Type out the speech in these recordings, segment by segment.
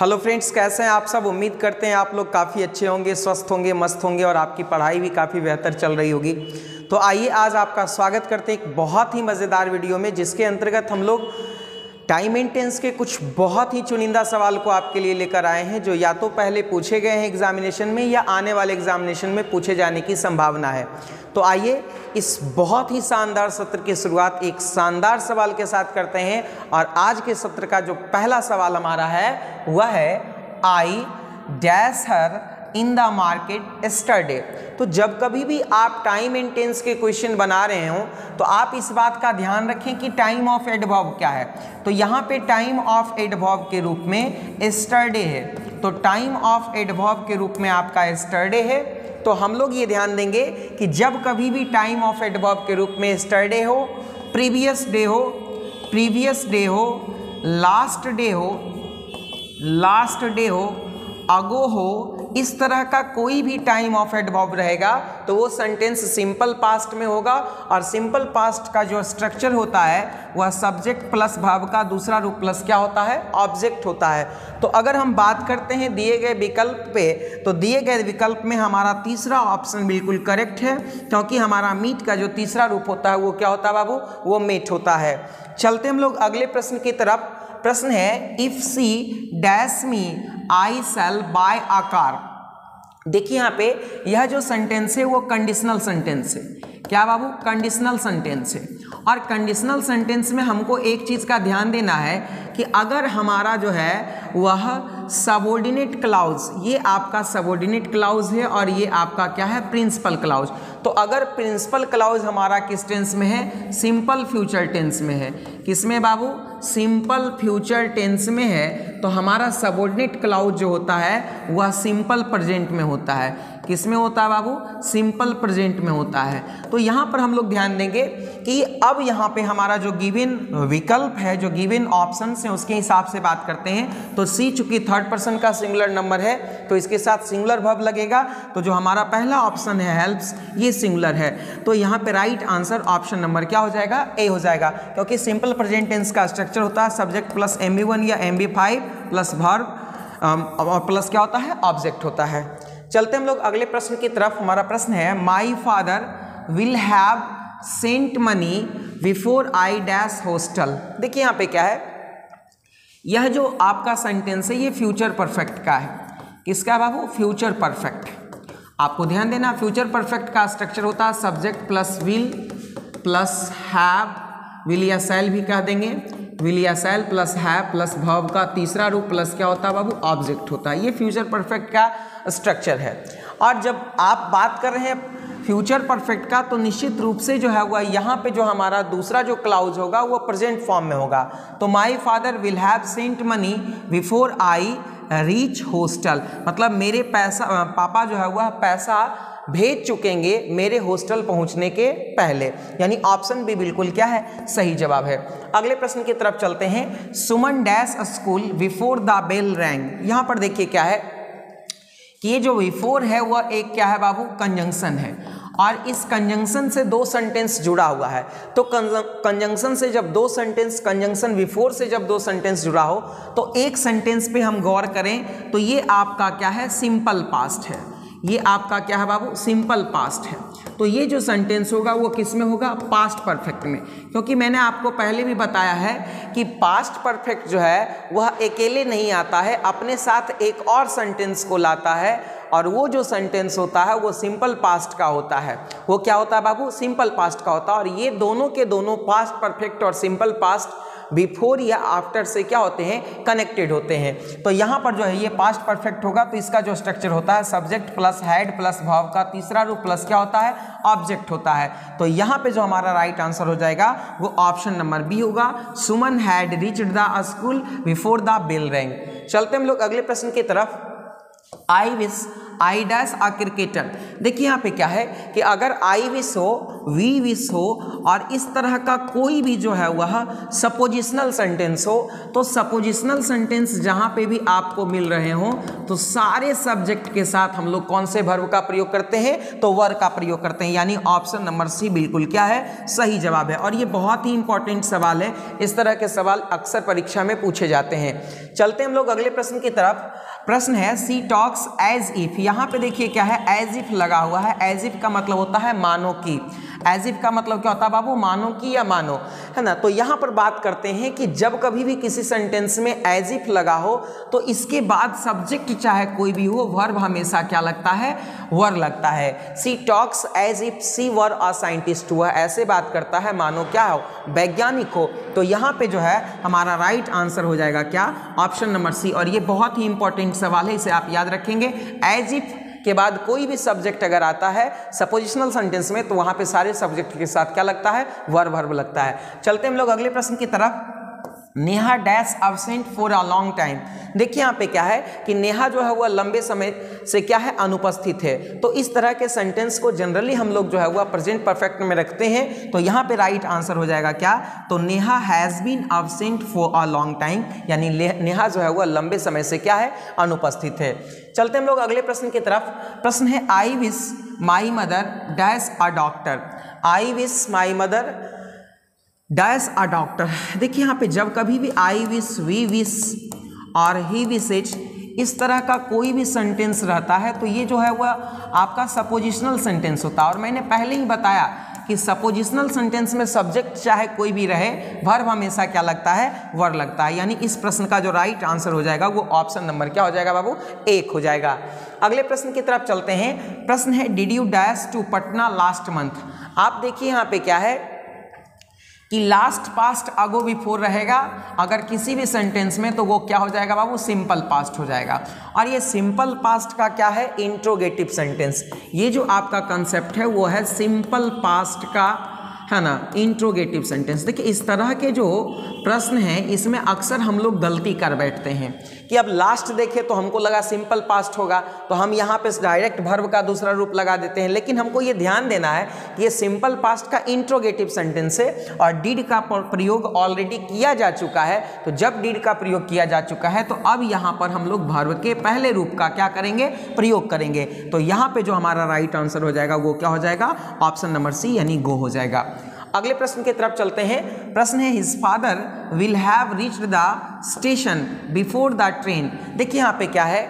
Hello friends, कैसे हैं आप सब? उम्मीद करते हैं आप लोग काफ़ी अच्छे होंगे, स्वस्थ होंगे, मस्त होंगे और आपकी पढ़ाई भी काफ़ी बेहतर चल रही होगी। तो आइए आज आपका स्वागत करते हैं एक बहुत ही मज़ेदार वीडियो में, जिसके अंतर्गत हम लोग टाइम मेंटेंस के कुछ बहुत ही चुनिंदा सवाल को आपके लिए लेकर आए हैं, जो या तो पहले पूछे गए हैं एग्जामिनेशन में, या आने वाले एग्जामिनेशन में पूछे जाने की संभावना है। तो आइए इस बहुत ही शानदार सत्र की शुरुआत एक शानदार सवाल के साथ करते हैं, और आज के सत्र का जो पहला सवाल हमारा है, वह है I dash her in the market yesterday तो जब कभी भी आप टाइम एंड टेंस के क्वेश्चन बना रहे हो तो आप इस बात का ध्यान रखें कि टाइम ऑफ़ एडवर्ब क्या है। तो यहाँ पे टाइम ऑफ़ एडवर्ब के रूप में एस्टरडे है। तो टाइम ऑफ़ एडवर्ब के रूप में आपका एस्टरडे है। तो हम लोग ये ध्यान देंगे कि जब कभी भी टाइम ऑफ़ एडवर्ब के रूप में एस्टरडे हो प्रीवियस डे हो प्रीवियस डे हो लास्ट डे हो लास्ट डे हो अगो हो इस तरह का कोई भी टाइम ऑफ़ एडवर्ब रहेगा तो वो सेंटेंस सिंपल पास्ट में होगा और सिंपल पास्ट का जो स्ट्रक्चर होता है, वह सब्जेक्ट प्लस भाव का दूसरा रूप प्लस क्या होता है? ऑब्जेक्ट होता है। तो अगर हम बात करते हैं दिए गए विकल्प पे तो दिए गए विकल्प में हमारा तीसरा ऑप्शन बिल्कुल करेक्ट है, क्योंकि हमारा मीट का जो तीसरा रूप होता है, वो क्या होता है, बाबू? वो मीट होता है। चलते हम लोग अगले प्रश्न की तरफ़। प्रश्न है if she dash me I shall buy आकार देखिए यहाँ पे यह जो सेंटेंस है, वो कंडीशनल सेंटेंस है। क्या बाबू? कंडीशनल सेंटेंस है। और कंडीशनल सेंटेंस में हमको एक चीज़ का ध्यान देना है कि अगर हमारा जो है, वह सबोर्डिनेट क्लाउज, ये आपका सबोर्डिनेट क्लाउज है और ये आपका क्या है? Principal clause. तो अगर प्रिंसिपल क्लाउज हमारा किस टेंस में है? सिंपल फ्यूचर टेंस में है। किसमें बाबू? सिंपल फ्यूचर टेंस में है। तो हमारा सबोर्डिनेट क्लाउज जो होता है, वह सिंपल प्रेजेंट में होता है। किसमें होता है बाबू? सिंपल प्रेजेंट में होता है। तो यहाँ पर हम लोग ध्यान देंगे कि अब यहाँ पे हमारा जो गिवन विकल्प है, जो गिवन ऑप्शन है, उसके हिसाब से बात करते हैं। तो सी चूँकि थर्ड पर्सन का सिंगुलर नंबर है तो इसके साथ सिंगुलर भव लगेगा। तो जो हमारा पहला ऑप्शन है हेल्प्स ये सिंगुलर है। तो यहाँ पे राइट आंसर ऑप्शन नंबर क्या हो जाएगा? ए हो जाएगा। क्योंकि सिंपल प्रेजेंट टेंस का स्ट्रक्चर होता है सब्जेक्ट प्लस एम या एम प्लस भर्व प्लस क्या होता है? ऑब्जेक्ट होता है। चलते हम लोग अगले प्रश्न की तरफ़। हमारा प्रश्न है my father will have sent money before I dash hostel देखिए यहाँ पे क्या है? यह जो आपका सेंटेंस है, ये फ्यूचर परफेक्ट का है। किसका बाबू? फ्यूचर परफेक्ट आपको ध्यान देना फ्यूचर परफेक्ट का स्ट्रक्चर होता है subject plus will plus have will या सेल भी कह देंगे। विल सेल प्लस है प्लस भव का तीसरा रूप प्लस क्या होता है बाबू? ऑब्जेक्ट होता है। ये फ्यूचर परफेक्ट का स्ट्रक्चर है। और जब आप बात कर रहे हैं फ्यूचर परफेक्ट का तो निश्चित रूप से जो है वह यहाँ पे जो हमारा दूसरा जो क्लाउज होगा, वो प्रेजेंट फॉर्म में होगा। तो my father will have sent money before I reach hostel मतलब मेरे पैसा, पापा जो है वह पैसा भेज चुकेंगे मेरे हॉस्टल पहुँचने के पहले। यानी ऑप्शन भी बिल्कुल क्या है? सही जवाब है। अगले प्रश्न की तरफ़ चलते हैं। Suman dash school before the bell rang यहाँ पर देखिए क्या है कि ये जो बिफोर है, वह एक क्या है बाबू? कंजंक्शन है। और इस कंजंक्शन से दो सेंटेंस जुड़ा हुआ है। तो कंजंक्शन से जब दो सेंटेंस, कंजंक्शन बिफोर से जब दो सेंटेंस जुड़ा हो तो एक सेंटेंस पे हम गौर करें तो ये आपका क्या है? सिंपल पास्ट है। ये आपका क्या है बाबू? सिंपल पास्ट है। तो ये जो सेंटेंस होगा, वो किसमें होगा? पास्ट परफेक्ट में। क्योंकि मैंने आपको पहले भी बताया है कि पास्ट परफेक्ट जो है, वह अकेले नहीं आता है, अपने साथ एक और सेंटेंस को लाता है, और वो जो सेंटेंस होता है, वो सिंपल पास्ट का होता है। वो क्या होता है बाबू? सिंपल पास्ट का होता है, और ये दोनों के दोनों पास्ट परफेक्ट और सिंपल पास्ट बिफोर या आफ्टर से क्या होते हैं? कनेक्टेड होते हैं। तो यहाँ पर जो है, ये पास्ट परफेक्ट होगा तो इसका जो स्ट्रक्चर होता है सब्जेक्ट प्लस हैड प्लस भाव का तीसरा रूप प्लस क्या होता है? ऑब्जेक्ट होता है। तो यहाँ पे जो हमारा राइट आंसर हो जाएगा, वो ऑप्शन नंबर बी होगा। Suman had reach the school before the bell rang चलते हम लोग अगले प्रश्न की तरफ़। I wish I dash a cricketer देखिए यहाँ पे क्या है कि अगर आई विश हो वी विश हो, और इस तरह का कोई भी जो है वह सपोजिशनल सेंटेंस हो तो सपोजिशनल सेंटेंस जहाँ पे भी आपको मिल रहे हो तो सारे सब्जेक्ट के साथ हम लोग कौन से वर्ब का प्रयोग करते हैं? तो वर का प्रयोग करते हैं। यानी ऑप्शन नंबर सी बिल्कुल क्या है? सही जवाब है। और ये बहुत ही इंपॉर्टेंट सवाल है। इस तरह के सवाल अक्सर परीक्षा में पूछे जाते हैं। चलते हम लोग अगले प्रश्न की तरफ़। प्रश्न है सी टॉक्स एज इफ़ यहाँ पे देखिए क्या है एज इफ़ लगा हुआ है। एज इफ़ का मतलब होता है मानो की। एज इफ़ का मतलब क्या होता है, बाबू, मानो की या मानो, है ना? तो यहाँ पर बात करते हैं कि जब कभी भी किसी सेंटेंस में एज इफ़ लगा हो तो इसके बाद सब्जेक्ट चाहे कोई भी हो वर्ब हमेशा क्या लगता है? वर लगता है। She talks as if she were a scientist हुआ ऐसे बात करता है, मानो क्या हो? वैज्ञानिक हो। तो यहाँ पे जो है, हमारा राइट आंसर हो जाएगा क्या? ऑप्शन नंबर सी और ये बहुत ही इंपॉर्टेंट सवाल है, इसे आप याद रखेंगे। एज इफ़ के बाद कोई भी सब्जेक्ट अगर आता है सपोजिशनल सेंटेंस में तो वहाँ पे सारे सब्जेक्ट के साथ क्या लगता है? वर्ब वर्ब लगता है। चलते हम लोग अगले प्रश्न की तरफ़। Neha dash absent for a long time देखिए यहाँ पे क्या है कि नेहा जो है वह लंबे समय से क्या है, अनुपस्थित है। तो इस तरह के सेंटेंस को जनरली हम लोग जो है वह प्रेजेंट परफेक्ट में रखते हैं। तो यहाँ पे राइट आंसर हो जाएगा क्या? तो Neha has been absent for a long time यानी नेहा जो है वह लंबे समय से क्या है, अनुपस्थित है। चलते हम लोग अगले प्रश्न की तरफ़। प्रश्न है I wish my mother dash a doctor I wish my mother dash a doctor देखिए यहाँ पे जब कभी भी आई विश वी विश और ही विशेज इस तरह का कोई भी सेंटेंस रहता है तो ये जो है वह आपका सपोजिशनल सेंटेंस होता है। और मैंने पहले ही बताया कि सपोजिशनल सेंटेंस में सब्जेक्ट चाहे कोई भी रहे वर्ब हमेशा क्या लगता है? वर लगता है। यानी इस प्रश्न का जो राइट आंसर हो जाएगा, वो ऑप्शन नंबर क्या हो जाएगा बाबू? एक हो जाएगा। अगले प्रश्न की तरफ़ चलते हैं। प्रश्न है did you dash to Patna last month आप देखिए यहाँ पे क्या है? कि लास्ट पास्ट अगो बिफोर रहेगा, अगर किसी भी सेंटेंस में तो वो क्या हो जाएगा बाबू? सिंपल पास्ट हो जाएगा। और ये सिंपल पास्ट का क्या है? इंट्रोगेटिव सेंटेंस ये जो आपका कंसेप्ट है, वो है सिंपल पास्ट का है ना इंट्रोगेटिव सेंटेंस देखिए, इस तरह के जो प्रश्न हैं, इसमें अक्सर हम लोग गलती कर बैठते हैं कि अब लास्ट देखें तो हमको लगा सिंपल पास्ट होगा तो हम यहाँ पे डायरेक्ट भर्व का दूसरा रूप लगा देते हैं। लेकिन हमको ये ध्यान देना है कि ये सिंपल पास्ट का इंट्रोगेटिव सेंटेंस है और डीड का प्रयोग ऑलरेडी किया जा चुका है। तो जब डीड का प्रयोग किया जा चुका है तो अब यहाँ पर हम लोग भर्व के पहले रूप का क्या करेंगे? प्रयोग करेंगे। तो यहाँ पर जो हमारा राइट आंसर हो जाएगा, वो क्या हो जाएगा? ऑप्शन नंबर सी यानी गो हो जाएगा। अगले प्रश्न की तरफ़ चलते हैं। प्रश्न है his father will have reached the station before the train देखिए यहाँ पे क्या है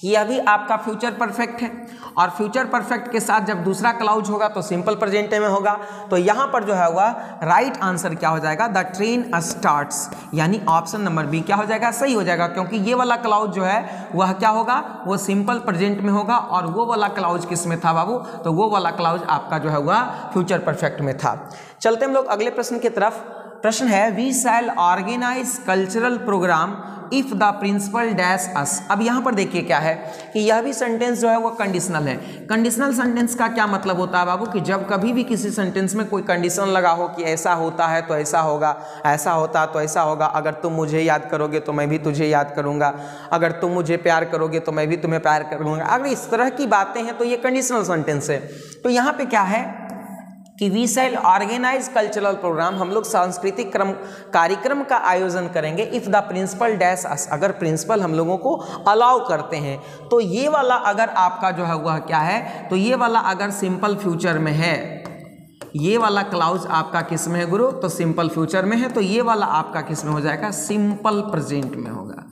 कि अभी आपका फ्यूचर परफेक्ट है। और फ्यूचर परफेक्ट के साथ जब दूसरा क्लाउज होगा तो सिंपल प्रेजेंट में होगा। तो यहाँ पर जो है वह राइट आंसर क्या हो जाएगा? द ट्रेन स्टार्ट्स यानी ऑप्शन नंबर बी क्या हो जाएगा? सही हो जाएगा, क्योंकि ये वाला क्लाउज जो है, वह क्या होगा? वो सिंपल प्रेजेंट में होगा और वो वाला क्लाउज किसमें था बाबू? तो वो वाला क्लाउज आपका जो है हुआ फ्यूचर परफेक्ट में था। चलते हम लोग अगले प्रश्न की तरफ़। प्रश्न है we shall organise cultural programme if the principal dash us अब यहाँ पर देखिए क्या है कि यह भी सेंटेंस जो है वो कंडीशनल है। कंडीशनल सेंटेंस का क्या मतलब होता है बाबू? कि जब कभी भी किसी सेंटेंस में कोई कंडीशन लगा हो कि ऐसा होता है तो ऐसा होगा, ऐसा होता तो ऐसा होगा। अगर तुम मुझे याद करोगे तो मैं भी तुझे याद करूँगा। अगर तुम मुझे प्यार करोगे तो मैं भी तुम्हें प्यार करूँगा। अगर इस तरह की बातें हैं तो ये कंडीशनल सेंटेंस है। तो यहाँ पे क्या है? कि we shall organise cultural programme, हम लोग सांस्कृतिक क्रम, कार्यक्रम का आयोजन करेंगे। इफ़ द प्रिंसिपल डैश अगर प्रिंसिपल हम लोगों को अलाउ करते हैं तो ये वाला अगर आपका जो है वह क्या है? तो ये वाला अगर सिंपल फ्यूचर में है, ये वाला क्लाउज आपका किसमें है गुरु? तो सिंपल फ्यूचर में है तो ये वाला आपका किसमें हो जाएगा? सिंपल प्रेजेंट में होगा।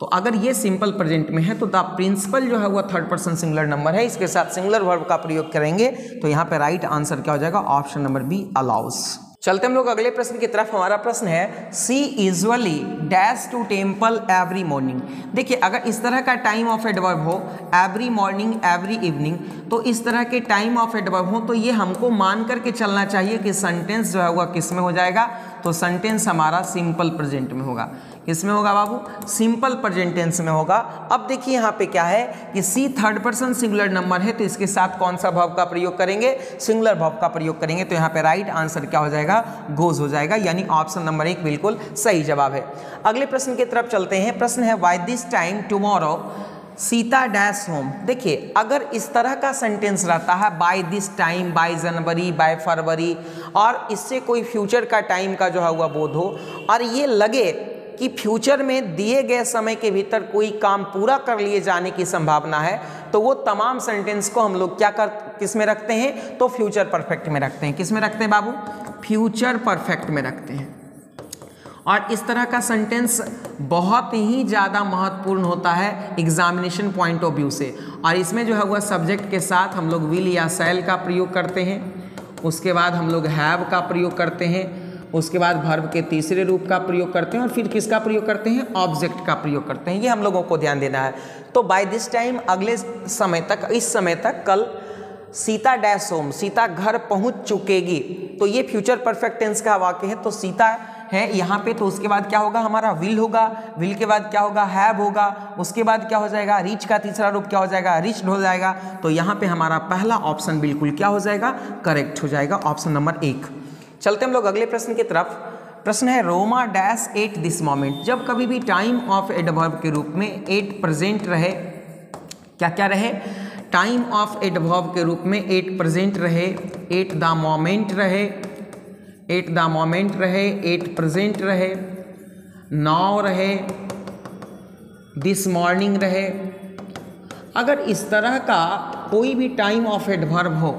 तो अगर ये सिंपल प्रेजेंट में है तो द प्रिंसिपल जो है, वो थर्ड पर्सन सिंगुलर नंबर है। इसके साथ सिंगुलर वर्ब का प्रयोग करेंगे तो यहाँ पे राइट आंसर क्या हो जाएगा? ऑप्शन नंबर बी अलाउस चलते हम लोग अगले प्रश्न की तरफ़। हमारा प्रश्न है she easily dash to temple every morning देखिए, अगर इस तरह का टाइम ऑफ़ एडवर्ब हो एवरी मॉर्निंग एवरी इवनिंग तो इस तरह के टाइम ऑफ़ एडवर्ब हो तो ये हमको मान करके चलना चाहिए कि सेंटेंस जो है वह किसमें हो जाएगा? तो सेंटेंस हमारा सिंपल प्रेजेंट में होगा। किसमें होगा बाबू? सिंपल प्रेजेंट टेंस में होगा। अब देखिए यहाँ पे क्या है कि she third person singular number है तो इसके साथ कौन सा भाव का प्रयोग करेंगे? सिंगुलर भाव का प्रयोग करेंगे तो यहाँ पे राइट आंसर क्या हो जाएगा? गोज हो जाएगा, यानी ऑप्शन नंबर एक बिल्कुल सही जवाब है। अगले प्रश्न की तरफ़ चलते हैं। प्रश्न है by this time tomorrow Sita dash home. देखिए, अगर इस तरह का सेंटेंस रहता है by this time by January by February, और इससे कोई फ्यूचर का टाइम का जो है हुआ बोध हो, और ये लगे कि फ्यूचर में दिए गए समय के भीतर कोई काम पूरा कर लिए जाने की संभावना है तो वो तमाम सेंटेंस को हम लोग क्या कर, किसमें रखते हैं? तो फ्यूचर परफेक्ट में रखते हैं। किसमें रखते हैं बाबू? फ्यूचर परफेक्ट में रखते हैं। और इस तरह का सेंटेंस बहुत ही ज़्यादा महत्वपूर्ण होता है एग्जामिनेशन पॉइंट ऑफ़ व्यू से। और इसमें जो है वह सब्जेक्ट के साथ हम लोग विल या सेल का प्रयोग करते हैं। उसके बाद हम लोग हैव का प्रयोग करते हैं। उसके बाद भर्व के तीसरे रूप का प्रयोग करते हैं और फिर किसका प्रयोग करते हैं? ऑब्जेक्ट का प्रयोग करते हैं। ये हम लोगों को ध्यान देना है। तो बाय दिस टाइम अगले समय तक, इस समय तक कल सीता डैश होम सीता घर पहुँच चुकेगी। तो ये फ्यूचर परफेक्ट टेंस का वाक्य है। तो सीता है, यहाँ पे तो उसके बाद क्या होगा? हमारा विल होगा। विल के बाद क्या होगा? हैव होगा। उसके बाद क्या हो जाएगा? रिच का तीसरा रूप क्या हो जाएगा? रिच हो जाएगा। तो यहाँ पे हमारा पहला ऑप्शन बिल्कुल क्या हो जाएगा? करेक्ट हो जाएगा ऑप्शन नंबर एक। चलते हम लोग अगले प्रश्न की तरफ़। प्रश्न है Roma dash at this moment जब कभी भी टाइम ऑफ़ एडवर्ब के रूप में एट प्रेजेंट रहे क्या क्या रहे? टाइम ऑफ़ एडवर्ब के रूप में एट प्रेजेंट रहे एट द मोमेंट रहे एट द मोमेंट रहे एट प्रेजेंट रहे नाव रहे दिस मॉर्निंग रहे। अगर इस तरह का कोई भी टाइम ऑफ़ एडवर्ब हो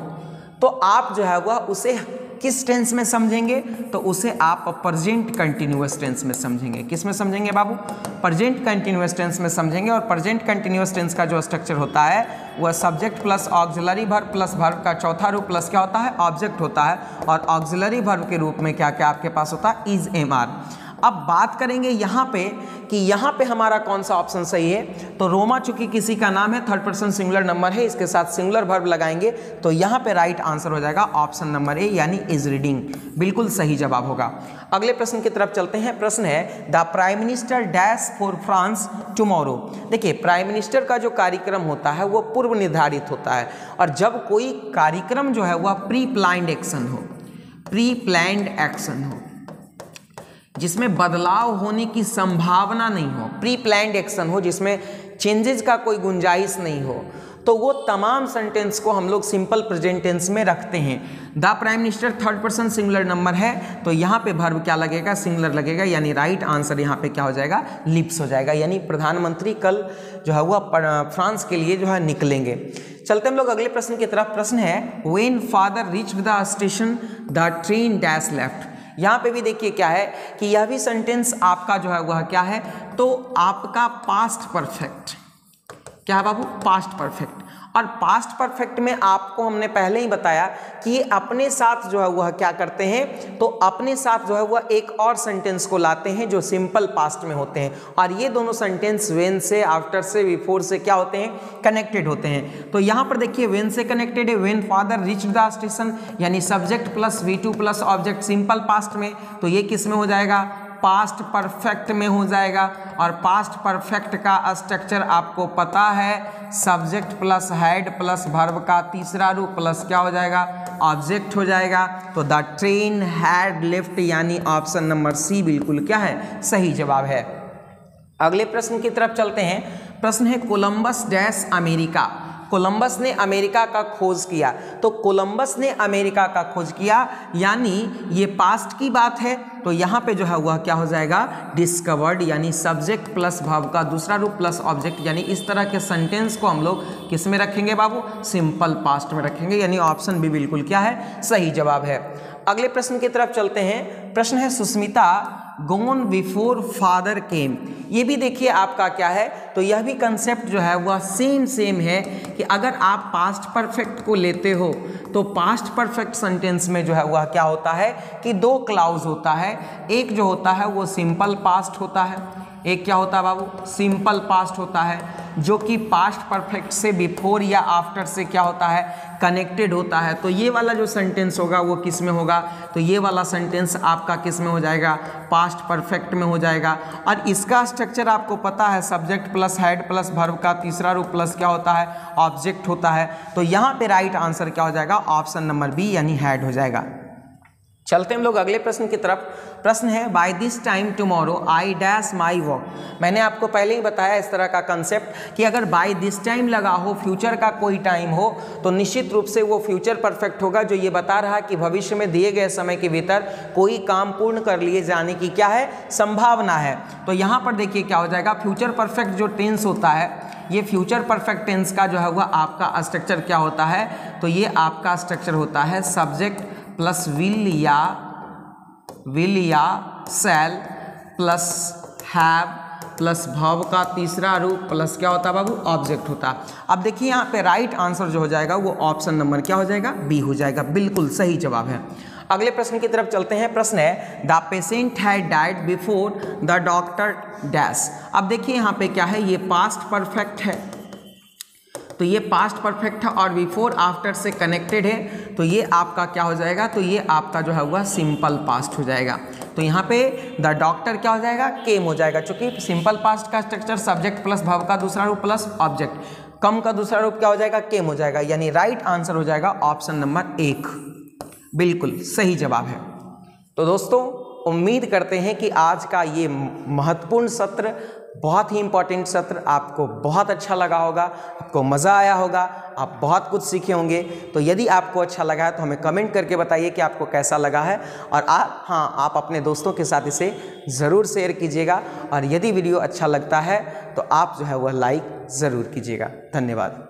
तो आप जो है वह उसे किस टेंस में समझेंगे? तो उसे आप प्रजेंट कंटिन्यूस टेंस में समझेंगे। किसमें समझेंगे बाबू? प्रजेंट कंटिन्यूस टेंस में समझेंगे और प्रजेंट कंटिन्यूस टेंस का जो स्ट्रक्चर होता है, वह subject plus auxiliary verb plus verb का चौथा रूप प्लस क्या होता है? ऑब्जेक्ट होता है। और ऑक्सिलरी भर्व के रूप में क्या क्या आपके पास होता है? इज़ एम आर अब बात करेंगे यहाँ पे कि यहाँ पे हमारा कौन सा ऑप्शन सही है? तो रोमा, चूँकि किसी का नाम है थर्ड पर्सन सिंगुलर नंबर है, इसके साथ सिंगुलर वर्ब लगाएँगे तो यहाँ पे राइट आंसर हो जाएगा ऑप्शन नंबर ए यानी इज़ रीडिंग बिल्कुल सही जवाब होगा। अगले प्रश्न की तरफ़ चलते हैं। प्रश्न है the prime minister dash for France tomorrow देखिए प्राइम मिनिस्टर का जो कार्यक्रम होता है, वो पूर्व निर्धारित होता है, और जब कोई कार्यक्रम जो है, वह प्री प्लान्ड एक्शन हो। प्री प्लान्ड एक्शन हो। जिसमें बदलाव होने की संभावना नहीं हो प्री प्लान्ड एक्शन हो, जिसमें चेंजेस का कोई गुंजाइश नहीं हो तो वो तमाम सेंटेंस को हम लोग सिंपल प्रेजेंट टेंस में रखते हैं। The prime minister third person singular number है तो यहाँ पे भर्व क्या लगेगा? सिंगुलर लगेगा, यानी राइट आंसर यहाँ पे क्या हो जाएगा? लिप्स हो जाएगा। यानी प्रधानमंत्री कल जो है वह फ्रांस के लिए जो है निकलेंगे। चलते हम लोग अगले प्रश्न की तरफ़। प्रश्न है when father reach the station the train dash left यहाँ पे भी देखिए क्या है कि यह भी सेंटेंस आपका जो है वह क्या है? तो आपका पास्ट परफेक्ट क्या है बाबू? पास्ट परफेक्ट और पास्ट परफेक्ट में आपको हमने पहले ही बताया कि ये अपने साथ जो है वह क्या करते हैं? तो अपने साथ जो है वह एक और सेंटेंस को लाते हैं जो सिंपल पास्ट में होते हैं। और ये दोनों सेंटेंस वेन से आफ्टर से बिफोर से क्या होते हैं? कनेक्टेड होते हैं। तो यहाँ पर देखिए वेन से कनेक्टेड है when father reach the station यानी subject plus V two plus object simple past में तो ये किसमें हो जाएगा? पास्ट परफेक्ट में हो जाएगा। और पास्ट परफेक्ट का स्ट्रक्चर आपको पता है subject plus had plus verb का तीसरा रूप प्लस क्या हो जाएगा? ऑब्जेक्ट हो जाएगा। तो द ट्रेन हैड लिफ्ट यानी ऑप्शन नंबर सी बिल्कुल क्या है? सही जवाब है। अगले प्रश्न की तरफ़ चलते हैं। प्रश्न है कोलंबस डैश अमेरिका कोलंबस ने अमेरिका का खोज किया। तो कोलंबस ने अमेरिका का खोज किया, यानी ये पास्ट की बात है। तो यहाँ पे जो है वह क्या हो जाएगा? डिस्कवर्ड, यानी सब्जेक्ट प्लस भाव का दूसरा रूप प्लस ऑब्जेक्ट, यानी इस तरह के सेंटेंस को हम लोग किसमें रखेंगे बाबू? सिंपल पास्ट में रखेंगे, यानी ऑप्शन भी बिल्कुल क्या है? सही जवाब है। अगले प्रश्न की तरफ़ चलते हैं। प्रश्न है Sushmita gone before father came ये भी देखिए आपका क्या है? तो यह भी कंसेप्ट जो है, वह सेम सेम है कि अगर आप पास्ट परफेक्ट को लेते हो तो पास्ट परफेक्ट सेंटेंस में जो है, वह क्या होता है? कि दो क्लाउज होता है। एक जो होता है, वो सिंपल पास्ट होता है। एक क्या होता है बाबू? सिंपल पास्ट होता है, जो कि पास्ट परफेक्ट से बिफोर या आफ्टर से क्या होता है? कनेक्टेड होता है। तो ये वाला जो सेंटेंस होगा, वो किसमें होगा? तो ये वाला सेंटेंस आपका किसमें हो जाएगा? पास्ट परफेक्ट में हो जाएगा। और इसका स्ट्रक्चर आपको पता है subject plus had plus verb का तीसरा रूप प्लस क्या होता है? ऑब्जेक्ट होता है। तो यहाँ पे राइट आंसर क्या हो जाएगा? ऑप्शन नंबर बी यानी हेड हो जाएगा। चलते हम लोग अगले प्रश्न की तरफ़। प्रश्न है by this time tomorrow I dash my walk मैंने आपको पहले ही बताया इस तरह का कंसेप्ट कि अगर बाय दिस टाइम लगा हो फ्यूचर का कोई टाइम हो तो निश्चित रूप से वो फ्यूचर परफेक्ट होगा, जो ये बता रहा कि भविष्य में दिए गए समय के भीतर कोई काम पूर्ण कर लिए जाने की क्या है? संभावना है। तो यहाँ पर देखिए क्या हो जाएगा। फ्यूचर परफेक्ट जो टेंस होता है, ये फ्यूचर परफेक्ट टेंस का जो है वह आपका स्ट्रक्चर क्या होता है? तो ये आपका स्ट्रक्चर होता है सब्जेक्ट प्लस विल या विल या, सेल, प्लस हैव, प्लस भव का तीसरा रूप, प्लस क्या होता है बाबू? ऑब्जेक्ट होता। अब देखिए यहाँ पे राइट आंसर जो हो जाएगा, वो ऑप्शन नंबर क्या हो जाएगा? बी हो जाएगा। बिल्कुल सही जवाब है। अगले प्रश्न की तरफ़ चलते हैं। प्रश्न है the patient had died before the doctor dash अब देखिए यहाँ पे क्या है? ये पास्ट परफेक्ट है। तो ये पास्ट परफेक्ट है और बिफोर आफ्टर से कनेक्टेड है। तो ये आपका क्या हो जाएगा? तो ये आपका जो है हुआ सिंपल पास्ट हो जाएगा। तो यहाँ पे द डॉक्टर क्या हो जाएगा? केम हो जाएगा। चूँकि सिंपल पास्ट का स्ट्रक्चर सब्जेक्ट प्लस भव का दूसरा रूप प्लस ऑब्जेक्ट कम का दूसरा रूप क्या हो जाएगा? केम हो जाएगा। यानी राइट आंसर हो जाएगा ऑप्शन नंबर एक। बिल्कुल सही जवाब है। तो दोस्तों उम्मीद करते हैं कि आज का ये महत्वपूर्ण सत्र, बहुत ही इंपॉर्टेंट सत्र आपको बहुत अच्छा लगा होगा, आपको मज़ा आया होगा, आप बहुत कुछ सीखे होंगे। तो यदि आपको अच्छा लगा है तो हमें कमेंट करके बताइए कि आपको कैसा लगा है। और आप हाँ आप अपने दोस्तों के साथ इसे ज़रूर शेयर कीजिएगा। और यदि वीडियो अच्छा लगता है तो आप जो है वह लाइक ज़रूर कीजिएगा। धन्यवाद।